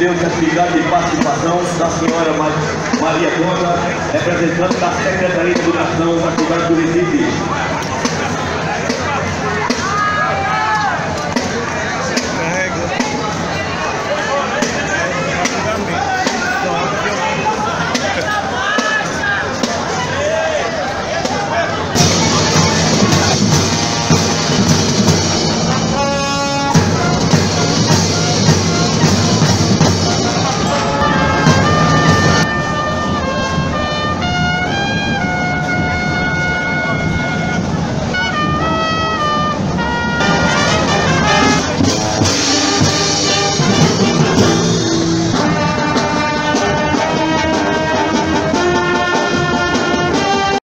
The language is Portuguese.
Convidamos a atividade de participação da senhora Maria Conta, representante da Secretaria de Educação da cidade do Recife.